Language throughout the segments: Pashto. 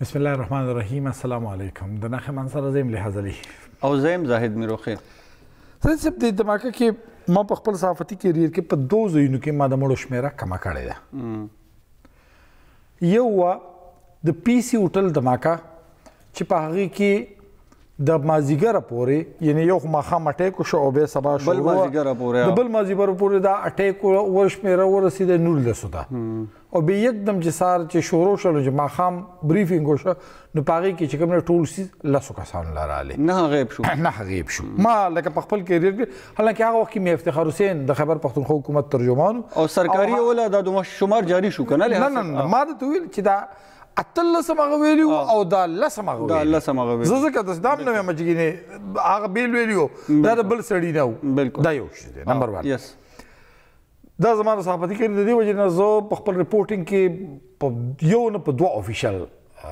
بسم الله الرحمن الرحیم السلام علیکم د نخې من سره زیم لحظلی او زیم زاهد میروخه زه چې د دماکه کې ما په خپل صحافتي کیریر کې په دوه ځایونو کې ما د مړو شمیره کمه کړې ده یو وا د پی سي هوټل دماکه چې په هغه کې د مازیګر پورې یعنی یو مخه مټه کو شو او به سبا شو بل مازیګر پورې د بل مازیګر پورې دا اټیک ورش میره ورسید نور لسو ده او به یکدم چې سار چې شروع شول چې ماخام بریفینګ وشو نو پاغي کې چې کوم ټول سیز لاسو کسان لاراله نه غیب شو نه غیب شو ما لکه په خپل کیریئر کې حالانکه هغه وخت کې مې افتخار حسین د خبر پښتونخوا حکومت ترجمان او سرکاري ولا د دوه شمار جاری شو کنه نه نه ما ته ویل چې دا اتل سمغه ویلی او دا لسمغه ویلی دا لسمغه ویلی زه ځکه د دام نه مچ کینه هغه بیل ویلی دا بل سړی نه دا یو شی دی نمبر 1 یس دا زما د صحافتي کړي د دې وجې نه زه په خپل رپورټینګ کې په یو نه په دوه افیشل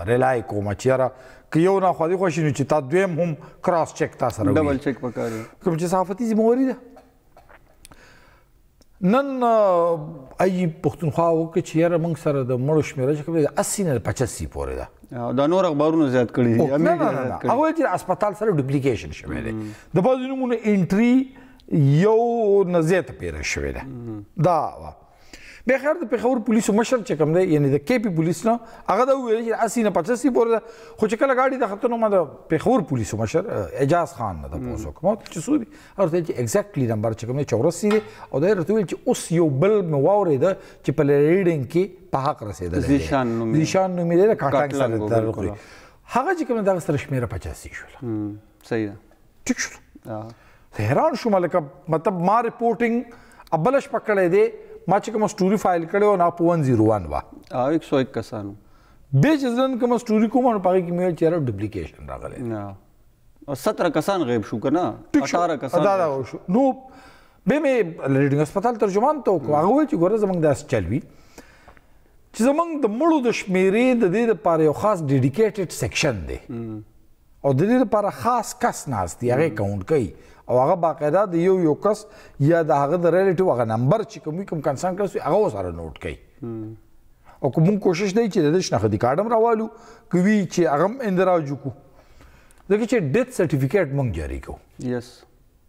ریلای کوم چې یاره که یو نه خو دې خوښ نه چې تا دویم هم کراس چک تا سره ډبل چک پکاره کوم چې صحافتي ذمہواری ده نن ای پښتونخوا وکړي چې یاره موږ سره د مړو شمیره چې کوم 80 نه 85 پورې ده دا نور اخبارونه زیات کړی دي هغه چې هسپتال سره ډوپلیکیشن شوی دی د بازو نمونه انټری یو نه زیاته پیره شوې ده دا وه به خیر د پیښور پولیسو مشر چې کوم دی یعنی د کې پی پولیس نه هغه دا ویل چې اسی نه 85 پورې خو چې کله گاډي د خطر نومه د پیښور پولیسو مشر اعجاز خان نه د پوسو کوم چې سوري ورته چې ایگزیکټلی نمبر چې کوم دی 84 دی او دا ورته ویل چې اوس یو بل مې واورید چې په ریډینګ کې په حق رسیدل دي ځیشان نوم ځیشان نوم دی د کاټنګ سره تعلق لري هغه چې کوم دا سره شمیره 85 شول صحیح ده ټیک شو زه حیران شوم لکه مطلب ما رپورټینګ ابلش پکړې دی ما چې کوم سټوري فایل کړو نه په 101 وا او 101 کسانو به چې ځن کوم سټوري کوم په کې مې چیرې ډوپلیکیشن راغلی نه 17 کسان غیب شو کنه 18 کسان دا دا شو نو به مې لیډینګ هسپتال ترجمان ته وکړ هغه وی چې ګوره زمنګ داس چلوي چې زمنګ د مړو د شمیرې د دې لپاره یو خاص ډیډیکیټډ سیکشن دی او د دې لپاره خاص کس ناست دی هغه کاونټ کوي او هغه باقاعده د یو یو کس یا د هغه د ریلیټیو هغه نمبر چې کوم کوم کنسرن کس هغه سره نوٹ کوي او کوم کوشش دی چې د دې شناختی کارډم راوالو کوي چې هغه اندراج کو ځکه چې ډیت سرټیفیکیټ مونږ جاری کو یس yes.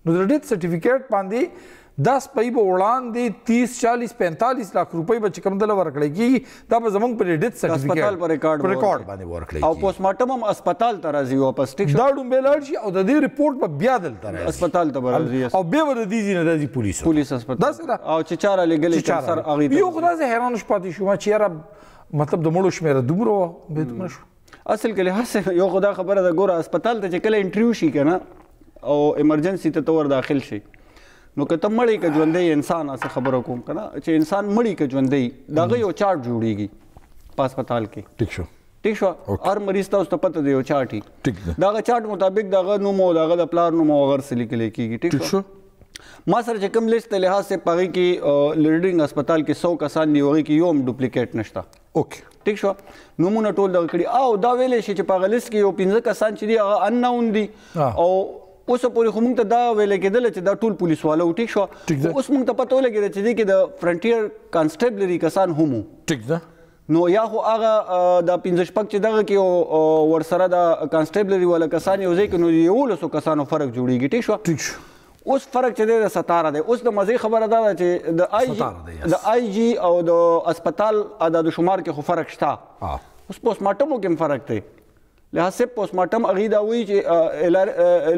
نو د ډیت سرټیفیکیټ باندې دا سپي به وړاندې 30 40 45 لک روپۍ به چې کوم دل ورکړی کی دا به زمونږ پر ډیت سرټیفیکیټ هسپتال پر ریکارډ پر ریکارډ باندې ورکړی او پوسټ مارټم هم هسپتال ته راځي او پس ټیک دا ډوم بلار شي او د دې رپورت به بیا دل تر هسپتال ته راځي او به ور دي دي نه دي پولیس پولیس هسپتال دا سره او چې چاره لګلې چې سر اغي یو خدای زه حیران شپه دي شو چې یاره مطلب د مړو شمیره دومره به دومره شو اصل کې هر څه یو خدا خبره ده ګوره هسپتال ته چې کله انټریو شي کنه او ایمرجنسي ته تور داخل شي نو که ته مړی که ژوندې انسان اسه خبره کوم کنه چې انسان مړی که ژوندې داغه یو چارت جوړیږي په هسپتال کې ټیک شو ټیک شو هر مریض ته اوس ته پته دی یو چارت ټیک ده داغه چارت مطابق داغه نو مو داغه د پلار نو مو غر سلی کې لیکيږي ټیک شو ما سره چې کوم لیست ته لحاظ سه پغی کې لرډینګ هسپتال کې 100 کسان دی وغي کې یو هم ډوپلیکیټ نشته اوکه ټیک شو نمونه ټول دغه کړي او دا ویلې شي چې په غلیس کې یو پنځه کسان چې دی هغه ان نون دي او اوس پورې خو موږ ته دا ویل کېدل چې دا ټول پولیس والو ټیک شو اوس موږ ته پته ولګېده چې دې کې د فرنټیر کانسټیبلری کسان هم ټیک ده نو یا خو هغه د 15 شپږ چې دغه کې ورسره د کانسټیبلری ولا کسان یو ځای کې نو یو لسو کسانو فرق جوړیږي ټیک شو ټیک شو اوس فرق چې دی د ستاره دی اوس د مزه خبره دا ده چې د آی جی د آی جی او د هسپتال عدد شمار کې خو فرق شته اوس پوسټ مارټم کې فرق دی له سه پوسټ مارټم اغي دا وی چې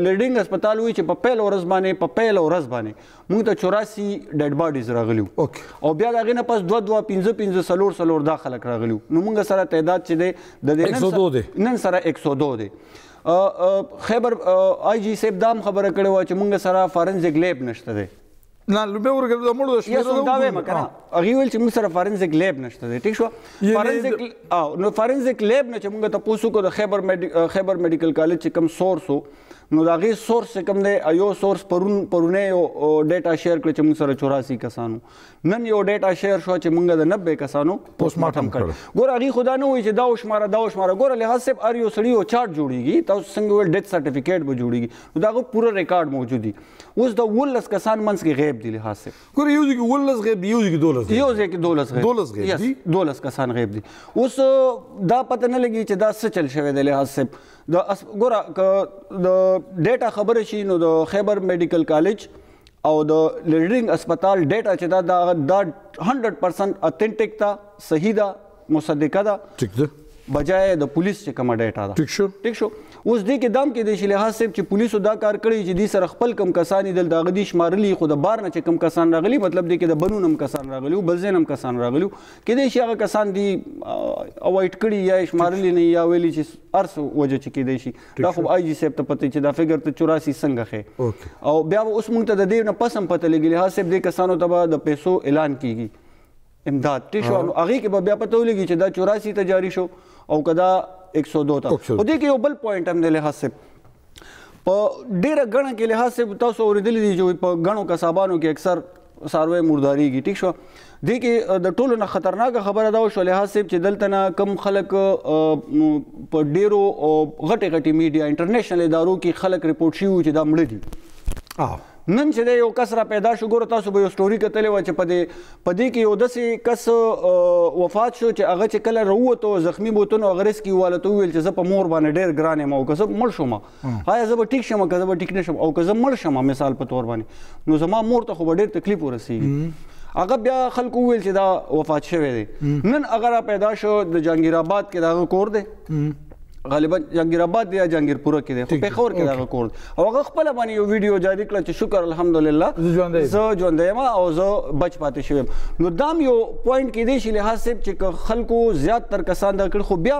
لیډینګ هسپتال وی چې په پیل ورځ باندې په پیل ورځ باندې موږ ته 84 ډیډ باډیز راغلیو او بیا دا غینه پس 2 2 15 15 سلور سلور داخله راغلیو نو موږ سره تعداد چې دی د نن سره 102 دی خیبر آی جي صاحب دا هم خبره کړې وه چې موږ سره فارنزیک لیب نشته دی نه لومبه ورګر د مړو د شمیرو یو دا وایم کنه هغه ویل چې موږ سره فارنزیک لیب نشته دی ټیک شو فارنزیک او نو فارنزیک لیب نه چې موږ ته پوسو کو د خیبر خیبر میډیکل کالج چې کم سورس وو نو دا غي سورس کم دی یو سورس پرون پرونه یو ډیټا شیر کړ چې موږ سره 84 کسانو نن یو ډیټا شیر شو چې مونږ د 90 کسانو پوسټ مارټم کړ ګور هغه خدا نه وای چې دا وشماره دا وشماره ګور له حساب ار یو سړی او چارت جوړیږي تاسو څنګه ول ډیت سرټیفیکیټ به جوړیږي دا غو پوره ریکارډ موجود دي اوس دا ولس کسان منس کې غیب دي له حساب ګور یو ځکه ولس غیب دی یو ځکه دولس دی یو ځکه دولس غیب دولس غیب دي دولس کسان غیب دي اوس دا پته نه لګي چې دا څه چل شوی دی له حساب د ګور د ډیټا خبره شي نو د خیبر میډیکل کالج او د لرډینګ اسپتال ډیټا چې دا دا 100% اتنټیک تا صحیح ده مصدقه ده ټیک ده بجای د پولیس چې کومه ډیټا ده ټیک شو ټیک شو اوس دې کې دام کې د شي لحاظ سیب چې پولیسو دا کار کړی چې دې سره خپل کم کسانی دل داغه دي شمارلی خو د بار نه چې کم کسان راغلي مطلب دې کې د بنونم کسان راغلي او بلزینم کسان راغلي کې دې شي هغه کسان دي اوایډ کړی یا شمارلی نه یا ویلی چې ارس وجه چې کې دې شي دا خو آی جی صاحب ته پته چې دا فګر ته 84 څنګه خې او بیا اوس مونږ ته د دې نه پسم پته لګی له صاحب دې کسانو ته د پیسو اعلان کیږي امداد ته شو هغه کې بیا پته ولګي چې دا 84 ته جاری شو او کدا 102 ته او دې کې یو بل پوینټ هم دی له صاحب په ډیره غنه کې له صاحب تاسو اوریدلې دي چې په غنو کسابانو کې اکثر ساروی مرداریږي ټیک شو د کې د ټولو نه خطرناک خبره دا شو له حساب چې دلته نه کم خلک په ډیرو غټي غټي میډیا انټرنیشنل ادارو کې خلک رپورټ شي چې دا مړ دي نن چې د یو کس را پیدا شو ګوره تاسو به یو سټوري کتلې و چې په دې په دې کې یو داسې کس وفات شو چې هغه چې کله راووتو زخمی بوتونو غریس کې والته ویل چې زه په مور باندې ډیر ګران یم او که زه مړ شوم آیا زه به ټیک شم که زه به ټیک نشم او که زه مړ شم مثال په تور باندې نو زما مور ته خو به ډیر تکلیف ورسیږي هغه بیا خلکو ویل چې دا وفات شوی دی نن هغه را پیدا شو د جهانګیر آباد کې دغه کور دی غالبا جنگیر آباد دی یا جنگیر پوره کې دی خو په خور کې دا کور او هغه خپل باندې یو ویډیو جاری کړ چې شکر الحمدلله زه ژوند یم او زه بچ پاتې شوم نو دام یو پوینټ کې دی چې له حساب چې خلکو زیات تر کسان دا کړ خو بیا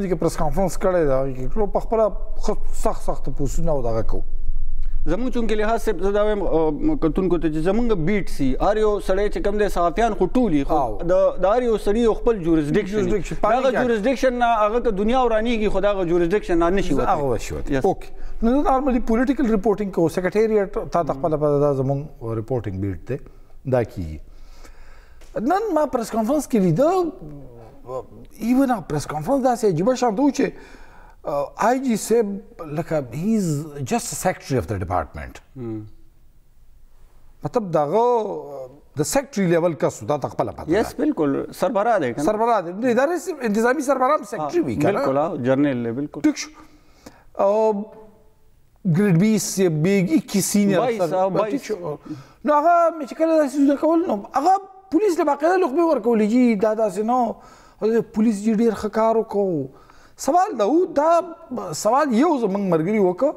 کې پریس کانفرنس کړی دا کې کړو په خپل سخت سخت پوسونه او دغه کو زموږ چونکې له هڅه زه دا وایم کتونکو ته چې زمونږ بیټ سی ار یو سړی چې کم دی صحافیان خو ټولي خو د ار یو سړی خپل جوریسډکشن هغه جوریسډکشن نه هغه که دنیا ورانیږي خو دا جوریسډکشن نه نشي وته هغه شو اوکې نو دا نارملی پولیټیکل ریپورتینګ کو سیکریټریټ تا ته خپل په دا زمونږ ریپورتینګ بیټ دی دا کیږي نن ما پریس کانفرنس کې لیدو ایون هغه پریس کانفرنس داسې عجیبه شانته و چې آی جی صاحب لکه هی از جسټ سیکرټري اف د ډپارټمنټ مطلب دغه د سیکرټري لیول کس دا تخپل پته یس بالکل سربرا دی کنه سربرا دی د ادارې انتظامی سربرا سیکرټري وی کنه بالکل جرنیل بالکل ټیک شو ګریډ بیس بیګ 21 نه نو هغه مې چې کله داسې زده کول نو هغه پولیس له باقاعده لوخمې ورکول جی دا داسې نو پولیس جی ډیر خکار وکړو سوال دا و دا سوال یو زمنګ مرګري وکړو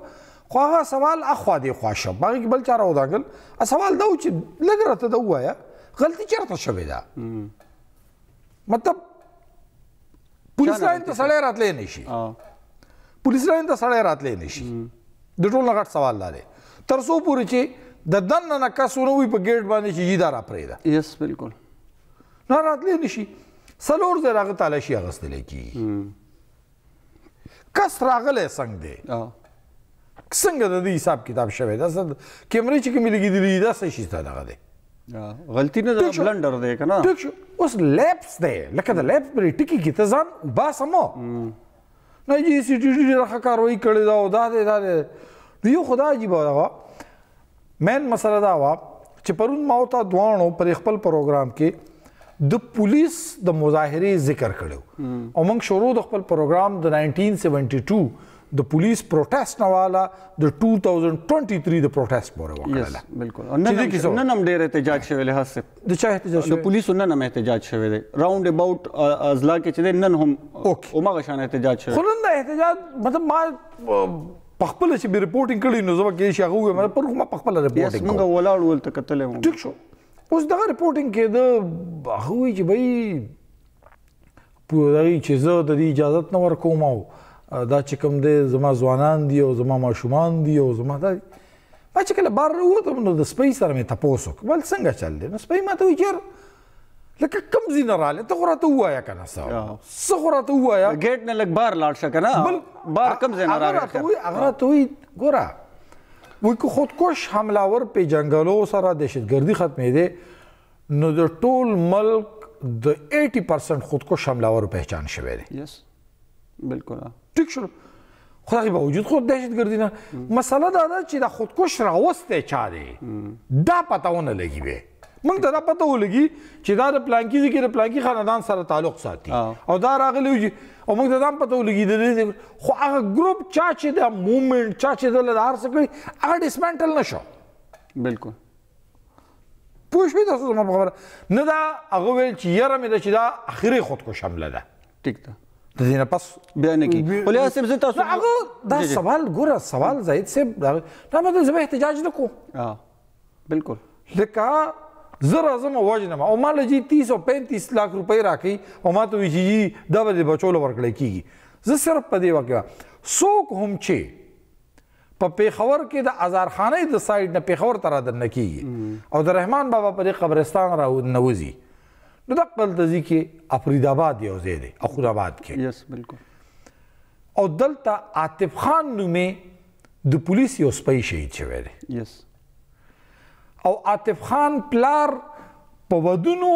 خو هغه سوال اخوا دی خواشه باغ بل چاره وداګل ا سوال دا و چې لګره ته دا وایا غلطي چرته شوې ده مطلب پولیس لاین ته سړی راتلی نشي پولیس لاین ته سړی راتلی نشي د ټول غټ سوال لاره تر څو پورې چې د دن نه کس وروي په گیټ باندې چې یی دا را پرې ده یس بالکل نه راتلی نشي سلور زه راغ تلاشي اغستل کی کس راغله څنګه دی څنګه د دې حساب کتاب شوی دا څه کیمرې چې کومې لګېدلې دي دا څه شي ستا دغه دی غلطي نه ده بلنډر دی که نه ټیک شو اوس لیپس دی لکه د لیپس پرې ټکي کې ته ځان باسه مو نه جي سي ټي ډي ډېره ښه کاروایي کړې ده او دا دی دا دی نو یو خو دا عجیبه ده مین مسله دا وه چې پرون ما ته دواړو پر خپل پروګرام کې د پولیس د مظاهره ذکر کړو او موږ شروع د خپل پروګرام د 1972 د پولیس پروتست نه والا د 2023 د پروتست پورې وکړه بالکل نن نن هم ډېر احتجاج شوی له حسب د چا احتجاج د پولیس نن هم احتجاج شوی دی راوند اباوت ازلا کې چې نن هم اومغه شان احتجاج شوی خو نن د احتجاج مطلب ما پخپل چې به رپورټینګ کړی نو زما کې شي هغه وګم پر کومه پخپل رپورټینګ یس موږ ولاړ ول ته کتل مو ټیک شو اوس دا رپورټینګ کې دا هغه وی چې بای پوری چې زه د دې اجازه نه ورکوم او دا چې کوم دی زما ځوانان دی او زما ماشومان دی او زما دا ما چې کله بار وروته نو د سپي سره مې تپوس وکړ ول څنګه چل دی نو سپي ما ته ویل لکه کم ځای نه رااله ته خو راته ووایه که نه څه څه خو راته ووایه ګیټ نه لږ بار لاړ شه که نه بل بار کم ځای نه راغلی هغه راته وایي ګوره وایي که خودکش حملاور پېژنګلو سره دهشتګردي ختمېدی نو د ټول ملک د 80 پرسنټ خودکش حملاور پهچان شوی دی yes. بالکل ټیک شو خو هغه باوجود خو دهشتګردي نه مسله دا ده چې دا خودکش راوسته چا دی دا پتاونه لګي به موږ ته دا پته ولګي چې دا د پلانکی ذکر د پلانکی خاندان سره تعلق ساتي او دا راغلی وي او موږ ته دا پته ولګي د دې خو هغه ګروپ چا چې د موومېنټ چا چې د لار څخه هغه ډیسمنټل نشو بالکل پوه شوې تاسو زما په خبره نه دا هغه ویل چې یاره مې ده چې دا اخري خودکش حمله ده ټیک ده د دې نه پس بیا نه کی ولې اسیم زه تاسو هغه دا سوال ګوره سوال زید صاحب دا نه مطلب زه احتجاج نه کوم ها بالکل لکه زه راځم وژنم او مال جی 30 او 35 لک روپۍ راکې او ما ته وی جی دا به بچول ورکړی کیږي زه صرف په دې وکړم څوک هم چې په پېښور کې د ازارخانۍ د سایټ نه پېښور ته رادننه کېږي او د رحمان بابا په دې قبرستان راننوځي نو دغه دلته ځي کې افرید آباد یو ځای دی اخور آباد کې یس بالکل او دلته عاطف خان نومې د پولیس یو سپی شهید شوی دی یس او عاطف خان پلار په ودونو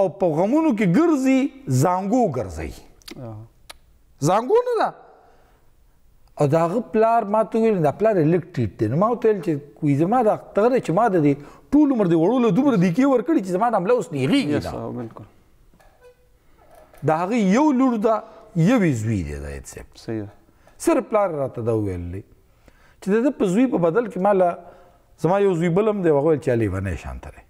او په غمونو کې ګرځي زانګو ګرځي زانګو نه ده او د هغه پلار ما ته ویل دا پلار یې لږ ټیټ دی نو ما ورته ویل چې وایي زما دا دغه دی چې ما د دې ټول عمر د وړو له دومره دیکې ورکړي چې زما دا ملا اوس نیغېږي نه د هغه یو لور ده یوې زوی دی دا هېڅ صاحب صحیح ده سر پلار راته دا ویل دی چې د ده په زوی په بدل کې ما له زما یو زوی بل هم دی هغه ویل چې لیونی شان ته دی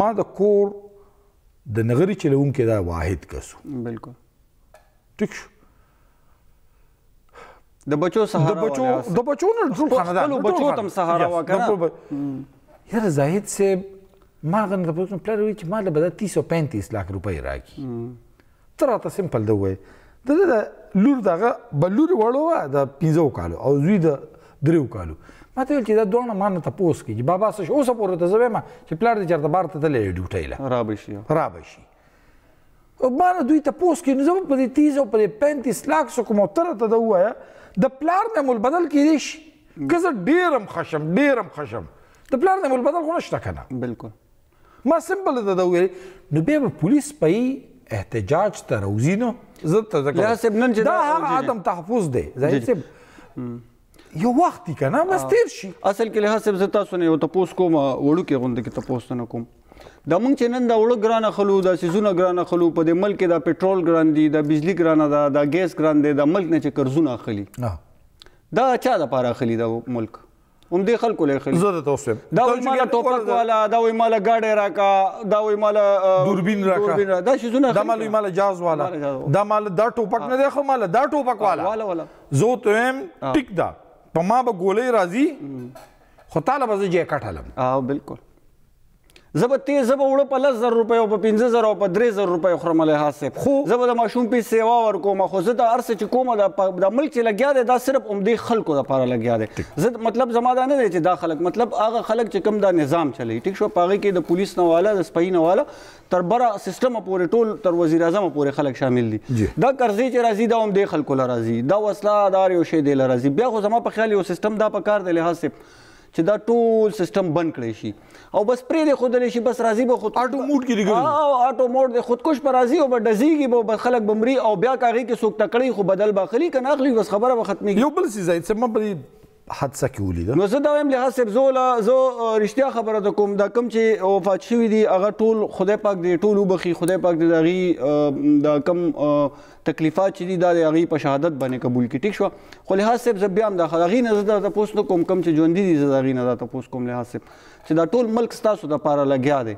ما د کور د نغري چلوونکی دا واحد کس و بلکل ټیک شو د بچو سهارا د بچو د بچو نه ټول خاندان ټول بچو تم سهارا وکړه یاره زاهد صاحب ما غن د پوتون پلار وی چې ما له بده 335 لک روپۍ راکی تر راته سمپل دی وای د لور دغه بلور وړو د 15 کالو او زوی د دریو کالو ما ته چې دا دوه ما نه تاسو کې بابا سه اوسه پورته زوی ما چې پلار دې چرته بار ته تللی ډیوټي لا را بشي را بشي ما نه دوی تپوس کې زه په دې تیز او په دې پینتیس لاک سو کوم تر ته دا وایا د پلار نه مول بدل کېدې شي که زه ډېرم خشم ډېرم خشم د پلار نه مول بدل خو نشته کنه بالکل ما سمبل ته دا ویل نو بیا به پولیس پي احتجاج ته روزي نو زه ته ځکه دا هغه عدم تحفظ دی زه یو وخت دی کنه بس تیر شي اصل کې له حساب زه تاسو نه یو تاسو کوم وړو کې غوند کې تاسو نه کوم دا مونږ چې نن دا وړو ګران خلو دا سيزونه ګران خلو په دې ملک دا پېټرول ګران دي دا بجلی ګران ده دا ګیس ګران دي دا ملک نه چې قرضونه اخلي دا چا د پاره اخلي دا ملک هم دې خلکو له خلک زه تاسو دا وای مال ټوپک والا دا وای مال گاډه راکا دا وای مال دوربین راکا دا شي زونه دا مال مال جاز والا دا مال دا ټوپک نه دی خو مال دا ټوپک والا زه ته وایم ټیک ده په ما به ګولۍ راځي خو تاله به زه جیکټ هلم او بالکل زه به تیز زه به وړه په لس زر روپۍ او په پنځه زر او په درې زر روپۍ خورم له حاصل خو زه به د ماشوم پیس سیوا ورکوم خو زه د ارس چې کوم د د ملک چې لګیا دی دا صرف عمدي خلکو لپاره لګیا دی زه مطلب زما دا نه دی چې دا خلک مطلب هغه خلک چې کم دا نظام چلی ټیک شو پاغه کې د پولیس نه والا د سپای نه والا تر بره سیستم پورې ټول تر وزیر اعظم پورې خلک شامل دي دا قرضې چې راځي دا هم د خلکو لراځي دا وسله دار یو شی دی لراځي بیا خو زما په خیال یو سیستم دا په کار دی له حساب چې دا ټول سیستم بند کړی شي او بس پرې د خود لشي بس راضي به خود اټو موډ کې لګي او اټو موډ د خودکش پر راضي او بدزيږي به بس خلک بمري او بیا کاږي کې څوک تکړی خو بدل باخلي کنه اخلي بس خبره به ختمي یو بل سي زید سم په حادثه کې ولیده. نو زه دا وایم لحاظ صاحب زه ولا زه رښتیا خبره ته کوم دا کم چې وفات شوی دی هغه ټول خدای پاک دی ټول وبخي خدای پاک دی داغي دا کم تکلیفات چې دی دا هغه په شهادت باندې قبول کی ټیک شو خو لحاظ صاحب زه بیا هم دا خدای نه زه دا پوس نه کوم کم چې ژوند دي زه دا غي نه دا پوس کوم لحاظ صاحب چې دا ټول ملک ستاسو د پاره لګیا دی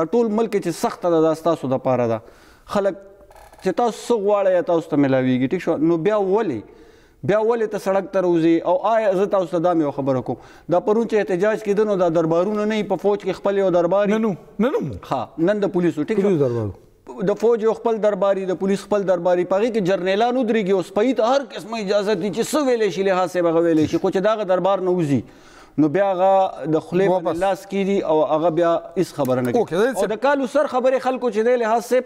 دا ټول ملک چې سخت ده دا ستاسو د پاره ده خلک چې تاسو غواړی تاسو ته ملاویږي ټیک شو نو بیا ولی بیا ولې ته سړک ته روزي او آیا زه تاسو ته دا مې خبره کوم دا پرون چې احتجاج کېده نو دا دربارونه نه په فوج کې خپل یو دربار نه نو نه نو ها نن د پولیسو ټیک پولیس دربار د فوج یو خپل درباري د پولیس خپل درباري پغې کې جرنیلانو درېږي او سپیت هر قسمه اجازه دي چې څه ویلې شي له هڅه بغه ویلې شي خو چې داغه دربار نه وځي نو بیا غا د خلې په لاس کې دي او هغه بیا هیڅ خبره نه کوي او د کالو سر خبره خلکو چې دی له هڅه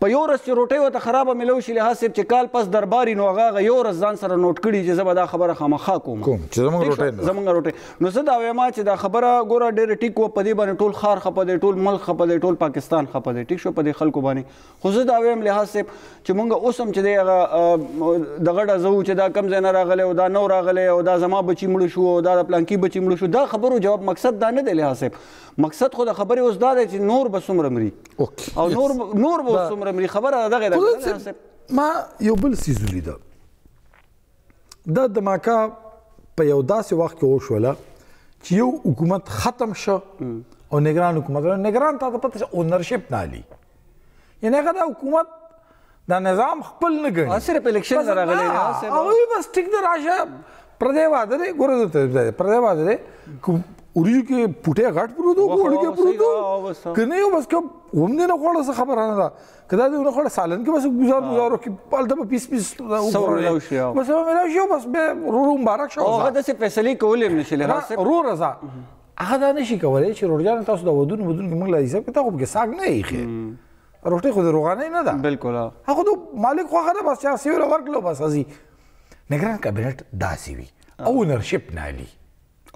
په یو ورځ چې روټۍ ورته خرابه ملو شي لحاظ صاحب چې کال پس درباري نو هغه هغه یو ورځ ځان سره نوټ کړي چې زه به دا خبره خامخا کوم کوم چې زمونږ ټیک شو؟ روټۍ نه ده. زمونږ روټۍ نو زه دا وایم چې دا خبره ګوره ډېر ټیک و په دې باندې ټول ښار خپه دی ټول ملک خپه دی ټول پاکستان خپه دی ټیک شو په دې خلکو باندې خو زه دا وایم لحاظ صاحب چې مونږ اوس هم چې دی هغه آه، دغه ډزو چې دا کم ځای نه راغلی او دا نو راغلی او دا زما بچی مړ شو او دا د پلانکی بچی مړ شو دا خبرو جواب مقصد دا نه دی لحاظ صاحب مقصد خو د خبرې اوس دا دی چې نور به څومره مري اوکي او نور نور به څومره ملي خبره دغه ده ما یو بل سیز ولیده دا دماکا په یو داسې وخت کې وشوله چې یو حکومت ختم شو او نگران حکومت نگران ته پته اونرشپ نه لري یعنی هغه د حکومت دا نظام خپل نه ګڼي صرف الیکشن نه راغلی دی هغوی بس ټیک ده راشه پردی واده دی ګوره درته ځای دی پردی واده دی که وریجو کې پوټی غټ پروت و که وړوکی پروت و که نه یو بس که هم دې نه خوړه څه خبره نه ده که دا دې ونه خوړه سالن کې بس ګزار ګزار وکړي هلته به پیس پیس وخوړی بس به میلاو شي بس بیا ورور مبارک شه هغه داسې فیصلې کولی هم نه شي ورور ځه هغه دا نه شي کولی چې رورجانه تاسو د ودونو ودونو کې موږ له حساب کې تا خو پکې ساګ نه یې ایښی روټي خو د روغانه نه ده بالکل هغه د مالک خو غره بس یا سیول ورکلو بس ازي نگران کابینټ داسي وي اونرشپ نه لري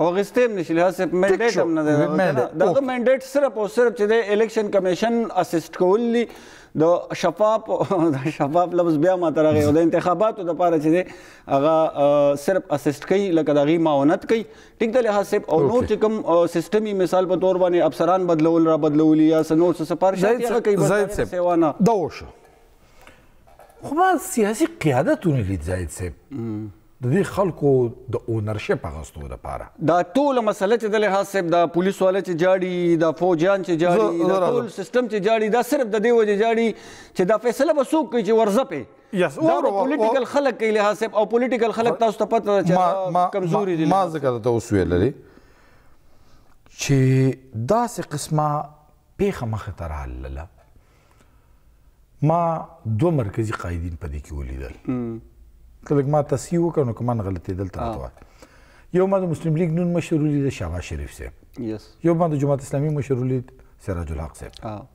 او غستیم نشي له هڅه منډیټ هم نه دی دا د منډیټ صرف او صرف چې د الیکشن کمیشن اسیست کول دي د شفاف د شفاف لفظ بیا ما ترغه د انتخاباتو د پاره چې هغه صرف اسیست کوي لکه دغه معاونت کوي ټیک ده لحاظ صاحب او نور چې کوم سیستمي مثال په تور باندې افسران بدلول را بدلول یا سنور څه سفارشات هغه کوي زاید صاحب دا وشو خو ما سیاسي قیادت ونه لید زاید صاحب د دې خلکو د اونرشپ اغستو د پاره دا ټول مسله چې د لحاظ صاحب د پولیس والا چې جاړي د فوجان چې جاړي د ټول سیستم چې جاړي دا صرف د دې وجه جاړي چې دا فیصله به څوک کوي چې ورزه په یس او پولیټیکل خلک کې له حساب او پولیټیکل خلک تاسو ته پته ده چې کمزوري دي ما ذکر ته اوس ویل لري چې داسې قسمه پیخه مخ ته رااله ما دو مرکزی قائدین په دې کې ولیدل کله ما تصحیح وکړ نو کومه غلطي دلته راته یو ما د مسلم لیگ نون مشر ولید شهباز شریف صاحب یس یو ما د جماعت اسلامي مشر ولید سراج الحق صاحب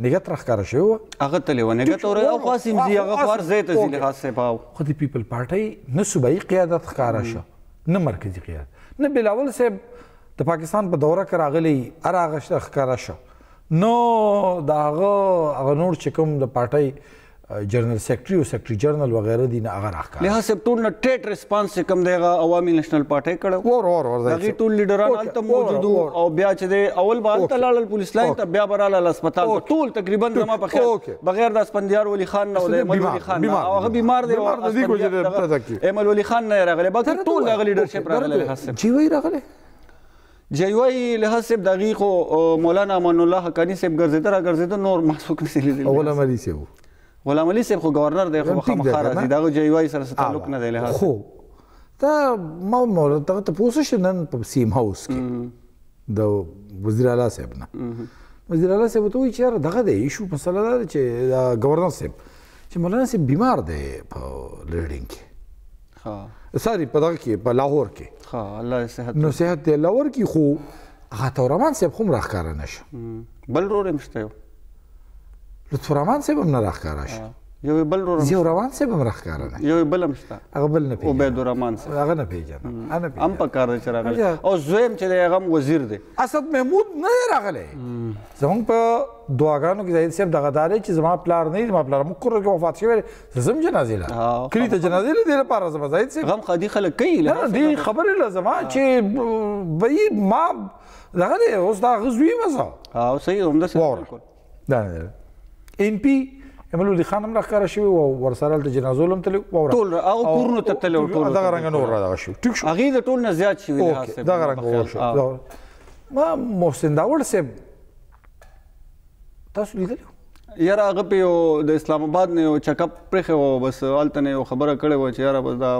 نګت راخکاره شوی و هغه ته لیو نګت اور او قاسم زی هغه خو هر ځای ته ځي لحاظ صاحب او خو د پیپل پارټۍ نه صوبایي قیادت ښکاره شو نه مرکزي قیادت نه بلاول صاحب د پاکستان په دوره کې راغلی هر هغه شته ښکاره شو نو د هغه هغه نور چې کوم د پارټۍ جنرل سیکرټري او سیکرټري جنرل وغیره دي نه هغه راخکار له سپټون نه ټیټ ریسپانس چې کوم دیغه عوامي نېشنل پارټي کړه ور ور ور دغه ټول لیډران هلته موجود او بیا چې دی اول به هلته لاړل پولیس لاین ته بیا براله هسپتال ته ټول تقریبا زما په خیال بغیر د اسپندیار ولی خان نه ولې ایمل ولی خان نه هغه بیمار دی ایمل ولی خان نه راغلی باقي ټول هغه لیډرشپ راغلی هسه چې وی راغلی جیوای له صاحب دغه خو مولانا امان الله حقانی صاحب ګرځیدل را ګرځیدل نور محسوک نه سلی غلام علي صاحب غلام علي صاحب خو گورنر دی خو خامخا راځي دا جیوای سره تعلق نه دی له خو دا ما مور ته ته پوسوش نن په سیم هاوس کې د وزیر اعلی صاحب نه وزیر اعلی صاحب ته وی چې دغه د ایشو مسله ده چې گورنر صاحب چې مولانا صاحب بیمار دی په لیډینګ کې ساری په دغه کې په لاهور کې ها الله دې صحت نو صحت دې الله ورکی خو هغه تورمان صاحب هم راخکاره نشه بل رور هم شته لطف الرحمن صاحب هم نه راخکاره شه یو بل رور یو روان صاحب هم راخکاره نه یو بل هم شته هغه بل نه پیژنه عبید الرحمن صاحب هغه نه پیژنه انا پیژنه هم په کار دی چې راغلی او زویم چې دی هغه هم وزیر دی اسد محمود نه دی راغلی زمونږ په دعاګانو کې زاهد صاحب دغه دار دی چې زما پلار نه زما پلار مکر کې وفات شوی زم جنازې لا کلی ته جنازې لا دې لپاره زما زاید سي غم خادي خلک کوي نه دې خبره لا زما چې وای ما دغه دې اوس دا غزوی مزه او صحیح هم ده څه دا ان پی املو دي خانم راخاره شوی او ورسره د جنازو لم تل او ټول او کورونو ته تل ټول دا رنګ نور را شو ټیک شو هغه د ټول نه زیات شوی دا رنګ شو ما محسن داوړ سه تاسو لیدلی یاره هغه په یو د اسلام آباد نه یو چک اپ پرخه و بس هلته نه یو خبره کړې و چې یاره بس دا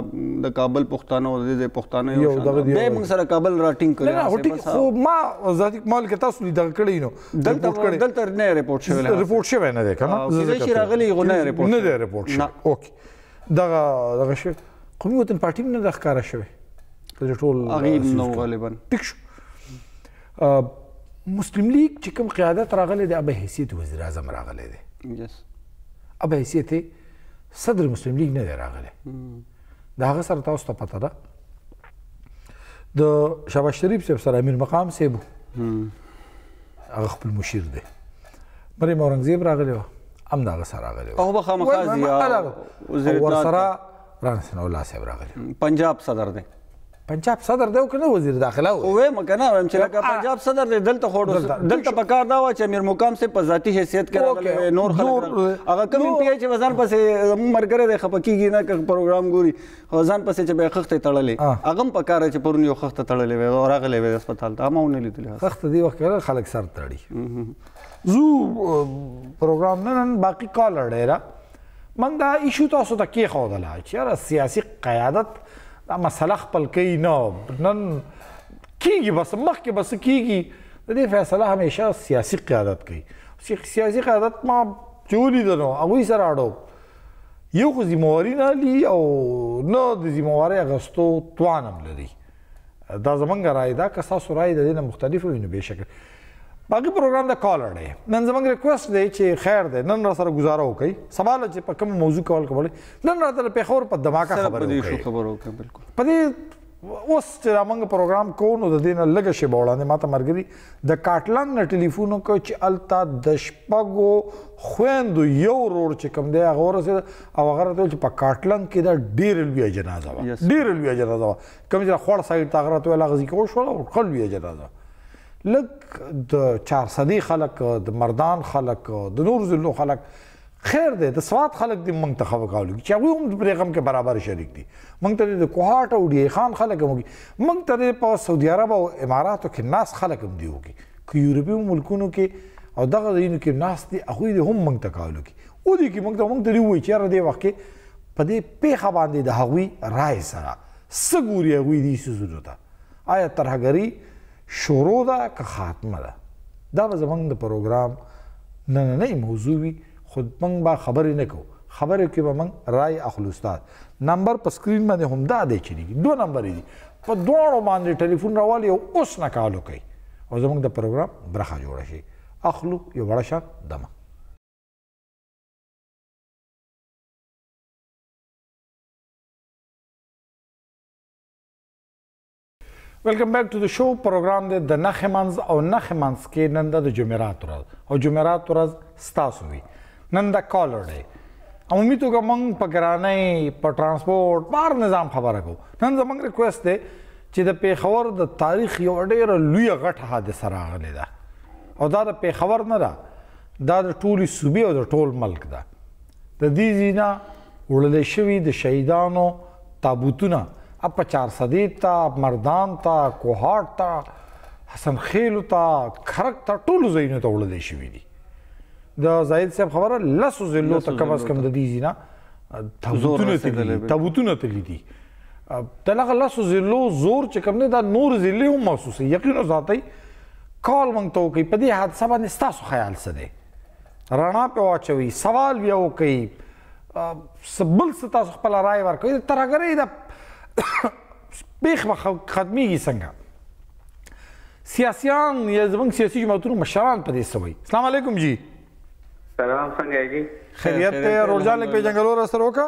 د کابل پښتانه او د دې پښتانه یو به موږ سره کابل راټینګ کړی نه هټی خو ما ذاتی مال کې تاسو دې دغه کړی نو دلته دلته نه ریپورت شوی نه ریپورت شوی نه دی کنه زه چې راغلی غو نه ریپورت نه دی ریپورت شوی اوکې دغه دغه شی قومي وطن پارټي نه د ښکارا شوی ټول اغیب نو غالبا ټیک شو مسلم لیګ چې کوم قیادت راغلی دی ابه حیثیت وزیر اعظم راغلی دی یس ابه حیثیت صدر مسلم لیګ نه دی راغلی دا هغه سره تاسو ته پته ده د شهباز شریف صاحب سره امیر مقام صاحب هغه خپل مشیر دی مریم اورنګزیب راغلی و هم دا هغه سره راغلی و هغه خامخا دی وزیر ورسره رانسن الله صاحب راغلی پنجاب صدر دی پنجاب صدر دی او کنه وزیر داخله و خو وایم کنه وایم چې لکه پنجاب صدر دی دلته خو دلته په کار دا و چې امیر مقام سه په ذاتی حیثیت کې راغلی نور خلک هغه کوم امتیاز چې وزن پسې زموږ مرګره د خپکیږي نه که پروګرام ګوري وزن پسې چې به خخته تړلې هغه په کار چې پرون یو خخته تړلې وي او راغلې وي هسپتال ته ما ونه لیدل خخته دی وخت کړه خلک سر تړي زو پروګرام نه نن باقی کال اړه من دا ایشو تاسو ته کې خو دلا چې سیاسي قیادت دا مسله خپل کوي نه نن کیږي بس مخ کې بس کیږي د دې فیصله همیشه سیاسي قیادت کوي سیاسي قیادت ما چولی دنو هغه سره اړو یو خو ذمہواری نه لی او نه د ذمہواری غستو توانم لري دا زمونږ رائے ده که تاسو رائے د دې نه مختلفه وي نو بېشکه باقي پروګرام د کالر دی نن زمونږ ریکوست دی چې خیر دی نن را سره گزاره وکړي سبا له چې په کوم موضوع کول کوي نن راته په خور په دماکه خبرې وکړي شو خبرو کوي بالکل په دې اوس چې موږ پروګرام کوو نو د دې نه لږه شی بوړاندې ماته مرګري د کاټلنډ نه ټلیفون وکړ چې هلته د شپږو خویندو یو ورور چې کوم دی هغه ورسېد او هغه راته وویل چې په کاټلنډ کې دا ډېره لویه جنازه وه ډېره لویه جنازه وه کوم چې خوړ سایډ ته هغه راته وویل هغه ځي کې وشوله او ښه لویه جنازه وه لږ د چارسدې خلک د مردان خلک د نور ضلعو خلک خیر دی د سوات خلک دې موږ ته خبر کولو چې هغه هم پرې غم کې برابر شریک دي موږ ته د کوهاټ او ډی خان خلک هم موږ ته په سعودي عرب او اماراتو کې ناس خلک هم دیو کې که یورپي ملکونو کې او دغه دینو کې ناس دي هغه دې هم موږ ته کولو کې او دې کې موږ ته موږ ته وی چې را دې وخت کې په دې پیخه باندې د هغوی رائے سره سګوري هغوی دې سوزونه آیا ترهګری شروع ده که خاتمه ده دا به زمونږ د پروګرام نننۍ موضوع وي خو مونږ به خبرې نه کوو خبرې کې به مونږ رای اخلو استاد نمبر په سکرین باندې هم دا دی چې دي دوه نمبر دي په دواړو باندې ټلیفون راوالي او اوس نه کالو کوي او زمونږ د پروګرام برخه جوړه شي اخلو یو وړه شان دمه ویلکم بیک ټو د شو پروګرام دی د نخې منځ او نخې منځ کې نن د جمعرات ورځ او جمعرات ورځ ستاسو وي نن د کالر دی عمومي توګه موږ په ګرانۍ په ترانسپورت بار نظام خبره کوو نن زموږ ریکوست دی چې د پیښور د تاریخ یو ډیره لوی غټه حادثه راغلې ده او دا د پیښور نه ده دا د ټولي صوبې او د ټول ملک ده د دې ځای نه وړل شوي د شهیدانو تابوتونه په چارسدې ته، مردان ته، کوهاټ ته، حسن خیلو ته، کرک ته ټولو ځایونو ته وړل شوي دي. د زاهد صاحب خبره لسو ضلعو ته کم از کم د دې ځای نه تابوتونه تللي تابوتونه تللي دي. د دغه لسو ضلعو زور چې کوم دی دا نور ضلعې هم محسوسوي. یقین وساتئ کال موږ ته وکړئ په دې حادثه باندې ستاسو خیال څه دی؟ رڼا په واچوي سوال بیا وکړي بل څه تاسو خپل رائے ورکړئ ترګرې دا پیښ به ختميږي څنګه سیاسيان یا زمونږ سیاسي جماعتونو مشران په دې سوي السلام علیکم جی سلام څنګه یې جی خیریت ته روزان لک په جنگلو را سره وکړه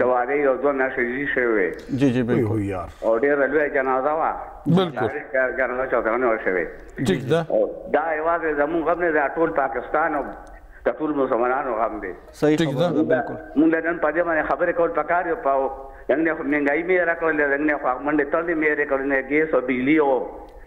د واده یو دوه میاشتې جی شوې وې جی جی بالکل او ډېره لویه جنازه وه بالکل جنازه چوترانه وشوې ټیک ده دا یوازې زموږ غم نه دا ټول پاکستان او د ټول مسلمانانو غم دی صحیح خبره ده بالکل مونږ نن په دې باندې خبرې کول پکار یو پاو څنګه خو مهنګای مې راکړل څنګه خو منډه تړلې مې راکړل نه ګیس او بجلی او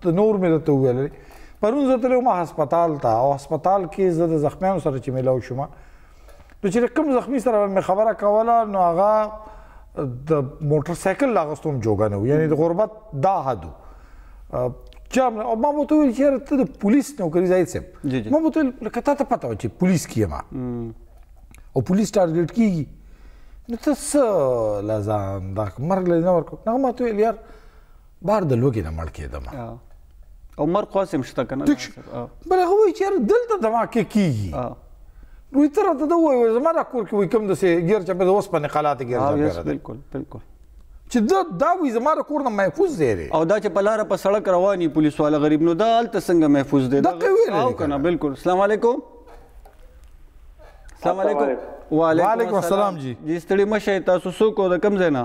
ته نور مې درته وویل پرون زه تللی وم هسپتال ته او هسپتال کې زه د زخمیانو سره چې میلاو شوم نو چې کوم زخمی سره مې خبره کوله نو هغه د موټر سایکل لاغستوم جوګه نه و یعنی د غربت دا حد چم او ما بوته ویل چې ته د پولیس نوکری ځای سم ما بوته لکه تا ته پته و چې پولیس کې ما او پولیس ټارګټ کیږي نو ته څه لزان دا مرګ لنه ورکو نه ما ته ویل یار بار د لوګي نه مړ کېدم او مر خاص هم شته کنه بل هغه وی چې دلته دماکه کیږي نو تر ته دا وای زما را کور کې وای کوم د سه غیر چا په اوس باندې قالات غیر چا په بالکل بالکل چې دا دا وی زما را کور نه محفوظ دی او دا چې په لار په سړک رواني پولیس والا غریب نو دا الته څنګه محفوظ دی دا او کنه بالکل السلام علیکم السلام علیکم وعلیکم السلام جی جی ستړي مشه تاسو سو کو د کم زینا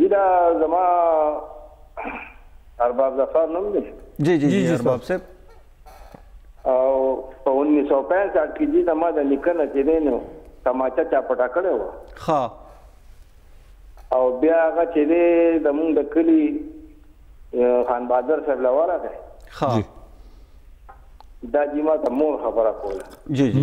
جی دا زما ارباب ظفر نوم دی جی جی جی ارباب صاحب او په 1965 کال کې جی زما د نیکنه چې دی نو تماچه چا پټه کړې وه ښه او بیا هغه چې دی زمونږ د کلي خان بهادر صاحب له ورغی ښه دا جی ما ته مور خبره کوله جی جی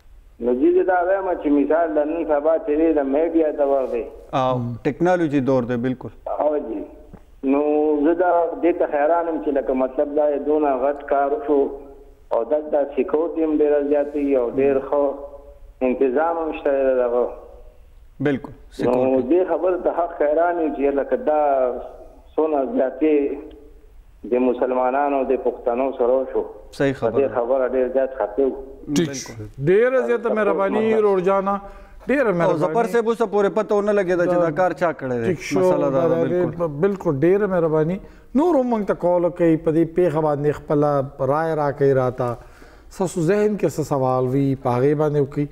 نو زه دې دا وایم چې مثال د نن سبا چې دی د میډیا دور دی. او ټکنالوژي دور دی بلکل. او جی نو زه دا دې ته حیران یم چې لکه مطلب دا یې دونه غټ کار وشو او دلته سیکورټي هم ډېره زیاتې او ډېر ښه انتظام هم شته دی دغه. بلکل سیکورټي. نو دې خبرې ته حق حیران یو چې لکه دا څونه زیاتې د مسلمانانو د پښتنو سره شو صحیح خبره په دې خبره ډیر زیات خفه وو ټیک شو ډیره زیاته مهرباني رور جانا ډیره مهرباني او زپر صاحب اوس پورې پته ونه لګیدا چې دا کار چا کړی دی مسله دا بالکل بالکل ډیره مهرباني نور هم موږ ته کال کوي په دې پیښه باندې خپل رائے راکې راته ساسو ذهن کې څه سوال وي پاغه باندې وکي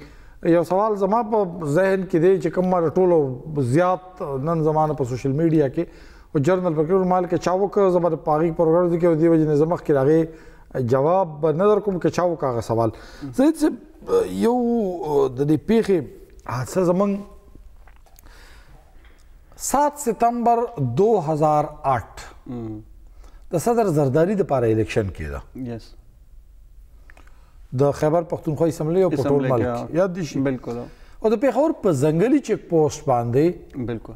یو سوال زما په ذهن کې دی چې کوم ټولو زیات نن زمانه په سوشل میډیا کې او جرنل فکر مال کې چا وکړ زما د پاغي پروګرام دي کې دی وجه نه زمخ کې راغی جواب به نظر کوم کې چا وکاغه سوال زه چې یو د دې پیخې حادثه زمون 7 ستمبر 2008 د صدر زرداری د پاره الیکشن کېده یس د خیبر پختونخوا اسمبلی او پټول ملک یاد دي شي بالکل او د پیښور په ځنګلي چک پوسټ باندې بالکل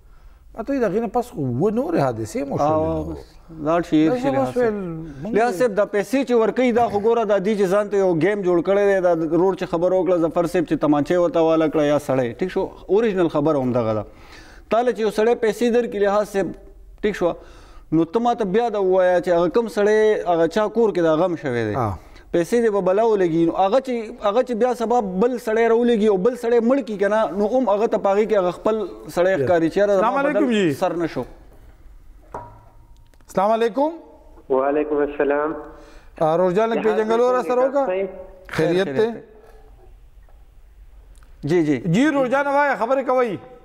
اته د غینه پس خو و نور حادثه مو شو لاړ شي شي لیا صاحب د پیسې چې ورکې دا خو ګوره د دی چې ځان ته یو گیم جوړ کړی دی دا روډ چې خبر وکړه ظفر صاحب چې تمانچه وته والا کړه یا سړی ټیک شو اوریجنل خبر هم دغه ده تاله چې یو سړی پیسې درکې لیا صاحب ټیک شو نو ته ماته بیا دا وایا چې هغه کم سړی هغه چا کور کې دا غم شوی دی پیسې دې په بلا ولګي نو هغه چې هغه چې بیا سبب بل سړی راولګي او بل سړی مړ کی کنه نو هم هغه ته پاږي کې هغه خپل سړی ښکاری چیرې السلام علیکم جی سر نشو السلام علیکم وعلیکم السلام روزان لګ پیجنګلو را سره وکا خیریت ته جی جی جی روزان وای خبره کوي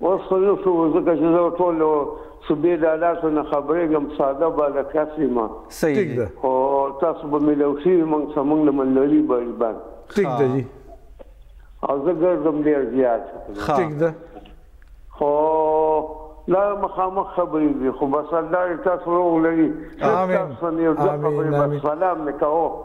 اوس خو نه شو ځکه چې زه ټول څه بې لالاتو نه خبرېږم ساده باده کس یم صحیح ده خو تاسو به مېلو شوي موږ څه موږ نه من لري بریبان ټیک ده جی او زه ګرځم ډېر زیات ټیک ده خو دا مخامخ خبرې دي خو بس الله دې تاسو روغ لري امين امين سلام مې کاوه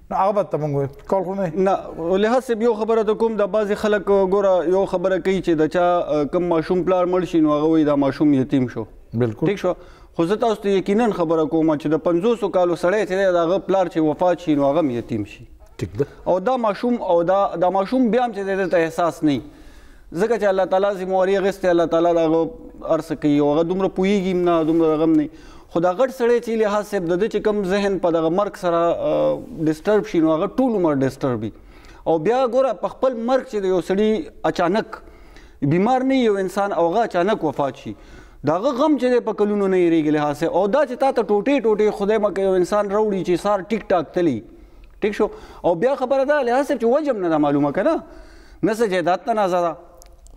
هغه به تمنګ کول خو نه نه له هڅه یو خبره ته کوم د بعضی خلک ګوره یو خبره کوي چې د چا کم ماشوم پلار مړ شي نو هغه وي دا ماشوم یتیم شو بالکل ٹھیک شو خو زه تاسو ته یقینا خبره کوم چې د 500 کالو سړی چې دا غ پلار چې وفات شي نو هغه یتیم شي ٹھیک ده او دا ماشوم او دا دا ماشوم بیا هم چې د احساس نه ځکه چې الله تعالی ذمہ واري اخیستې الله تعالی دا هر څه کوي او هغه دومره پوهیږي نه دومره دغه نه خو دا غټ سړی چې لحاظ صاحب د چې کم ذهن په دغه مرګ سره ډیسټرب شي نو هغه ټول عمر ډیسټرب وي او بیا ګوره په خپل مرګ چې د یو سړي اچانک بیمار نه یو انسان او هغه اچانک وفات شي داغه غم چې په کلونو نه یریږي لحاظ او دا چې تا ته ټوټه ټوټه خدای مکه یو انسان راوړي چې سار ټیک ټاک تلی ټیک شو او بیا خبره ده لحاظ چې وجم نه معلومه کنه نه څه جایداد تنازع ده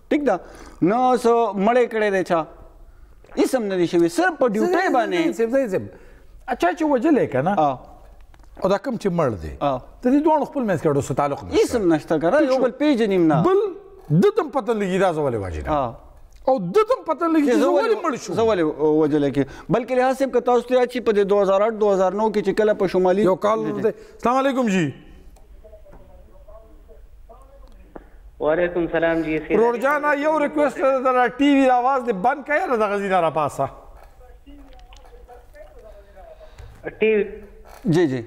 ټیک ده نه څه مړې کړې دی چا هیڅ هم نه دی شوی صرف په ډیوټۍ باندې اچھا چې وجلې که نه او دا کوم چې مړ دی د دې دواړو خپل منځ کې ډېر څه تعلق نشته هیڅ هم نشته که نه یو بل پېژني هم نه بل ده ته هم پته نه لګي دا زه ولې وژل او د تم پته لګي چې ولې مړ شو زه ولې وجل کې بلکې له حساب ک تاسو ته چې په 2008 2009 کې چې کله په شمالي یو کال السلام علیکم جی وعلیکم سلام جی خیر رور جانا یو ریکویسټ ده دا ټي وي आवाज دې بند کړه یاره دغه زینا را پاسه ټي وي جی جی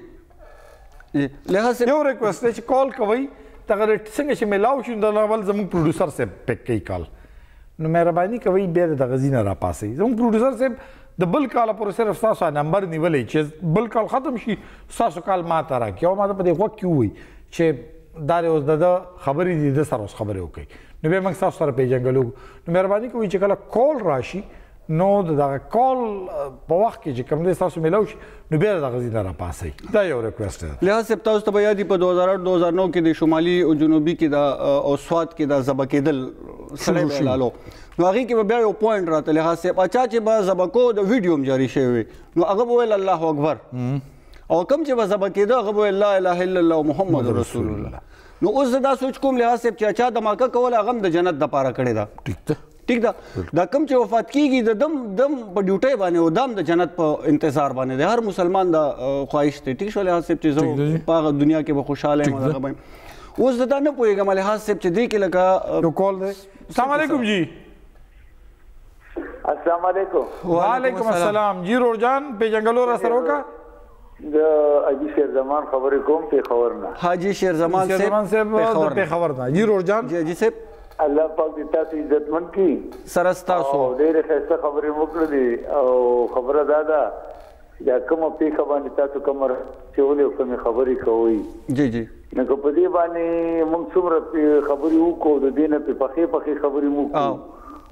جی له سه یو ریکویسټ ده چې کال کوي دغه څنګه چې ملاو شي دا اول زموږ پروډوسر سه پک کوي کال نو مهرباني کوئ بیا د دغه ځای نه راپاڅئ. زموږ پروډیوسر صاحب د بل کال پورې صرف ستاسو نمبر نیولی چې بل کال ختم شي ستاسو کال ما ته راکړي او ما ته په دې غوږ کې ووایي چې دا دی اوس د ده خبرې دي د سره اوس خبرې وکړئ نو بیا موږ ستاسو سره پېژنګلو نو مهرباني کوئ چې کله کال راشي نو د دغه کال په وخت کې چې کوم دې تاسو ملاو شي نو بیا دغه ځینه را پاسي دا یو ریکوست ده لحاظ سپ تاسو ته یادی په 2008 2009 کې د شمالي او جنوبي کې دا او سواد کې دا زبا کېدل سره لالو نو هغه کې بیا یو پوینټ راته لحاظ سپ اچا چې با زبکو د ویډیو هم جاری شوی نو هغه ویل الله اکبر او کم چې با زبا کېده هغه ویل لا اله الا الله محمد رسول الله نو اوس دا سوچ کوم لحاظ سپ چې اچا دماکه کول هغه د جنت د پاره کړی دا ټیک ده ټیک ده دا کم چې وفات کیږي د دم دم په ډیوټي باندې او دم د جنت په انتظار باندې د هر مسلمان د خواهش ته ټیک شو له حساب چې زه په دنیا کې به خوشاله یم هغه باندې اوس دا نه پوهیږم له حساب چې دې کې لکه نو کول دی السلام علیکم جی السلام علیکم وعلیکم السلام جی رورجان په جنگلو را سره وکړه زه حاجی شیر زمان خبرې کوم پیښور نه. حاجی شیر زمان صیب د پیښور نه جی رور جان. جی حاجی صیب. الله پاک دې تاسو عزتمن کړي. سره ستاسو. او ډېرې ښایسته خبرې مو وکړلې او خبره دا ده چې دا کومه پېښه باندې تاسو کومه اچولې او کومې خبرې کوئ. جی جی. نو که په دې باندې موږ څومره پرې خبرې وکړو او د دې نه پرې پخې پخې خبرې مو وکړو.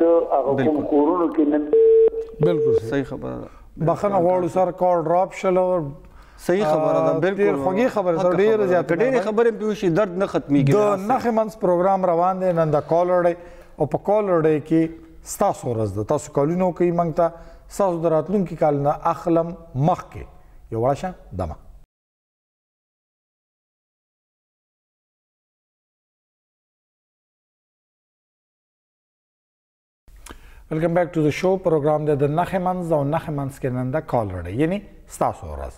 د هغه کوم کورونو کې نن بالکل صحیح خبره ده بخنه غواړو سر کال ډراپ شل صحیح خبره ده بالکل خوږی خبره ده ډیر زیات ډیر خبره به شي درد نه ختميږي د نخې منس پروګرام روان دی نن د کالر دی او په کالر دی کې ستاسو ورځ ده تاسو کالونو کوي مونږ ته تاسو دراتلونکي کال نه اخلم مخ کې یو راشه دمه ویلکم بیک ټو د شو پروګرام د نخې منځ او نخې منځ کې نن د کال رړې یعنی ستاسو ورځ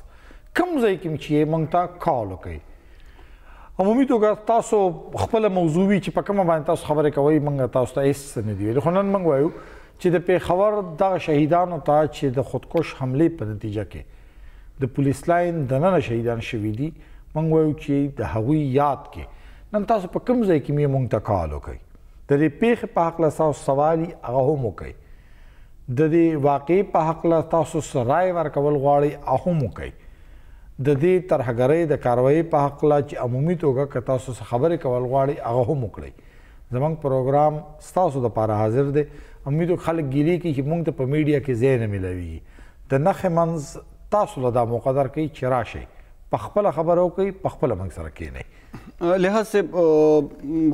کم ځای کې چې مونږ ته کال وکړي عمومي توګه تاسو خپل موضوع وی چې په کومه باندې تاسو خبرې کوي مونږ تاسو ته هیڅ نه دی ویل خو نن مونږ وایو چې د پیښور د شهیدانو ته چې د خودکش حمله په نتیجه کې د پولیس لاین د نن شهیدان شوې دي مونږ وایو چې د هغوی یاد کې نن تاسو په کوم ځای کې مونږ ته کال وکړي د دې پیښې په حق له تاسو سوالي هغه هم وکړئ د دې واقعي په حق له تاسو سرای ورکول غواړي هغه هم وکړئ د دې ترهګرۍ د کاروایی په حق له چې عمومي توګه که تاسو څه خبرې کول غواړي هغه هم وکړئ زمنګ پروګرام ستاسو د پاره حاضر دی امیدو خلک ګیلې کی چې مونږ ته په میډیا کې ځای نه ملوي د نخې منز تاسو له دا موقع درکې چې راشي په خپل خبرو کې په خپل منځ سره کېنئ لحاظ صاحب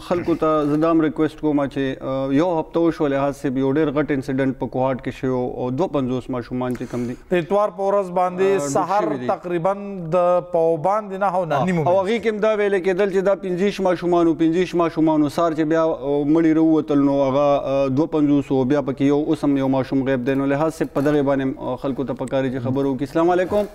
خلکو ته زدام ریکوست کوم چې یو هفته وشو لحاظ صاحب یو ډیر غټ انسیډنټ په کوهاټ کې شو او 250 ماشومان چې کم دي اتوار په ورځ باندې سحر تقریبا د پاو باندې نه هو نه نیمه او هغه کې دا ویل کېدل چې دا 15 ماشومان او 15 ماشومان سار چې بیا مړی وروتل نو هغه 250 او بیا پکې یو اوسم یو ماشوم غیب دی نو لحاظ صاحب په دغه باندې خلکو ته پکاري چې خبرو کې اسلام علیکم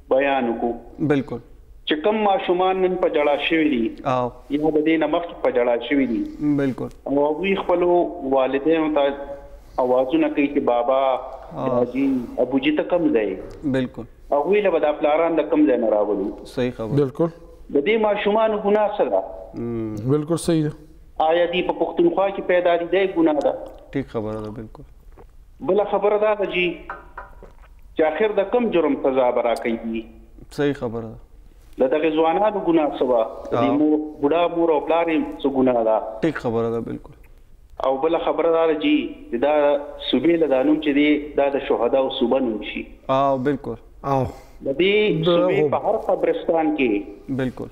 بیان وکړو بالکل چې کوم ماشومان نن په جړا شوي دي او یا د دې نه مخکې په جړا شوي دي بالکل او هغوی خپلو والدینو ته اوازونه کوي چې بابا داجي ابوجي ته کوم ځای بالکل هغوی له به دا پلاران د کوم ځای نه راولو صحیح خبره بالکل د دې ماشومانو ګناه څه ده بالکل صحیح ده آیا دی په پښتونخوا کې پیدا دي د ګناه ده ټیک خبره ده بالکل بله خبره دا ده جی چې اخر د کوم جرم سزا به راکوي صحیح خبره ده د دغه ځوانانو ګناه څه وه د دې مو بوډا مور او پلار یې څه ګناه ده ټیک خبره ده بالکل او بل خبره دا جی دا صوبې له دانوم چې دی دا د شهدا او صوبه نوم شي او بالکل او د دې صوبې په هر قبرستان کې بالکل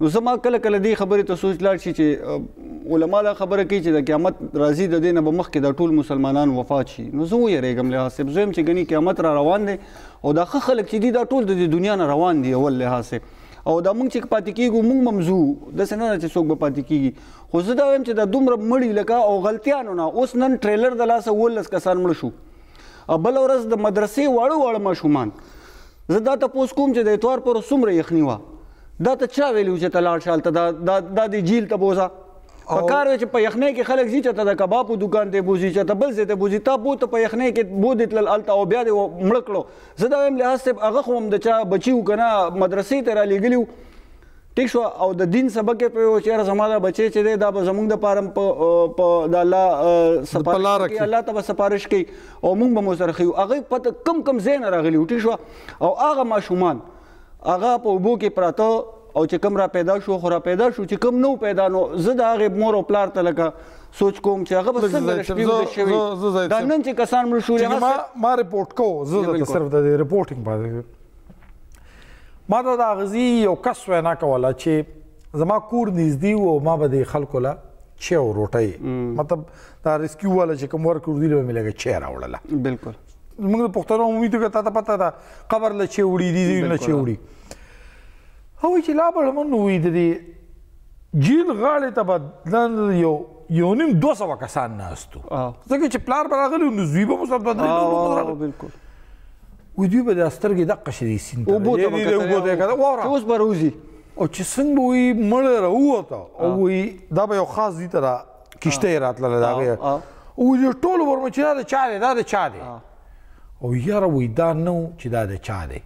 نو زما کله کله دی خبره ته سوچ لاړ شي چې علما دا خبره کوي چې د قیامت راځي د دینه به مخکې د ټول مسلمانان وفات شي نو زه ویریږم له حساب زم چې غني قیامت را روان دي او دا خلک چې دي دا ټول د دنیا نه روان دي اول له حساب او دا مونږ چې پاتې کیږو مونږ ممزو د سنه چې څوک به پاتې کیږي خو زه دا وایم چې دا دومره مړی لکه او غلطیانو نه اوس نن ټریلر د لاسه ولس کسان مړ شو بل ورځ د مدرسې واړو واړو ماشومان زه دا تپوس کوم چې د اتوار پر څومره یخنی وه دا ته چا ویلو چې ته لاړ شال ته دا دا دا د جیل ته بوزا په کار وی چې په یخنۍ کې خلک زی چې ته د کباب په دکان ته بوزي چې ته بل ځای ته بوزي تا بو ته په یخنۍ کې بو د تل الته او بیا د مړ کړو زه دا ویم له هغه خو هم د چا بچیو کنه مدرسې ته را لېګلیو ټیک شو او د دین سبق په یو چیرې زما دا بچي چې دی دا به زمونږ د پاره په د الله سپارش کوي الله ته سپارش کوي او مونږ به مو سره خيو هغه پته کم کم زین راغلی ټیک شو او هغه ماشومان هغه په وبو کې پراته او چې کم را پیدا شو خو را پیدا شو چې کم نو پیدا نو زه د هغه مور او پلار ته لکه سوچ کوم چې هغه به څنګه شپې شوی دا نن چې کسان مړ شو ما ما رپورټ کو زه صرف د رپورټینګ باندې ما ته د اغزي یو کس وینا کوله چې زما کور نږدې و او ما به د خلکو له چای او روټۍ مطلب دا ریسکیو والا چې کوم ورکړ دی له مې لګه چای راوړله بالکل موږ د پښتنو عمومي ته ته پته ده قبر له چای وړي دي له چای وړي هو چې لا به مون وې دي جیل غاړې ته به یو یو نیم 200 کسان ناستو ځکه چې پلار براغلی نو زوی به مصطفی بدري بالکل و دوی به د سترګې دقه شې دې سین ته اوبو ته به کتل اوبو ته کتل واره چې اوس به روزي او چې څنګه به وي مړ راووته او وي دا به یو خاص دي ته را کشته یې راتلله د هغې او وي ټول ورمه چې دا د چا دی دا د چا دی او یاره وي دا نه و چې دا د چا دی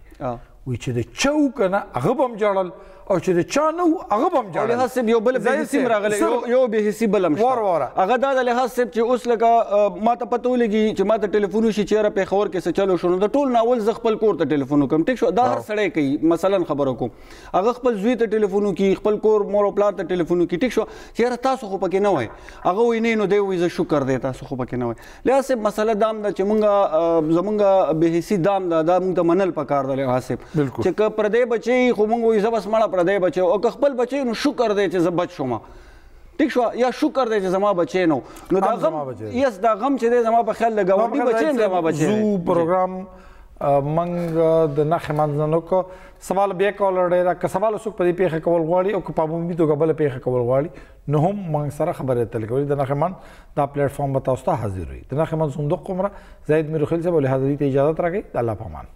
وي چې د چا و که نه هغه به هم ژړل او چې د چا نو هغه بم جوړ له حساب یو بل به حساب راغلی یو یو به حساب بلم ور ور هغه دا له حساب چې اوس لګه ما ته پته ولګي چې ما ته ټلیفون شي چیرې په خور کې څه چلو شونه د ټول ناول ز خپل کور ته ټلیفون کوم ټیک شو دا هر سړی کوي مثلا خبرو کوم هغه خپل زوی ته ټلیفون کوي خپل کور مور او پلار ته ټلیفون کوي ټیک شو چیرې تاسو خو پکې نه وای هغه وینې نو دی وې زه شکر دی تاسو خو پکې نه وای لحاظ صاحب مسله دام ده چې مونږه زمونږه به حصي دام ده دا مونږ ته منل پکار ده لحاظ صاحب چې که پردې بچي خو مونږ وي زبس مړه پردې بچي او که خپل بچي نو شکر دی چې زبچ شوم ټیک شو یا شکر دی چې زما بچی نو نو دا غم یس دا غم چې دی زما په خیال د ګاونډي بچی نه زما بچی زو پروګرام منګ د نخ منځنو کو سوال بیا کول ډیر که سوال سو په دې پیخه کول غواړي او که په عمومي توګه بل پیخه کول غواړي نو هم مونږ سره خبرې اترې کوي د نخمن دا پلیټ فارم به تاسو ته حاضر وي د نخمن صندوق کومره زید میرخیل صاحب له حاضرۍ ته اجازه راکړي د الله پامان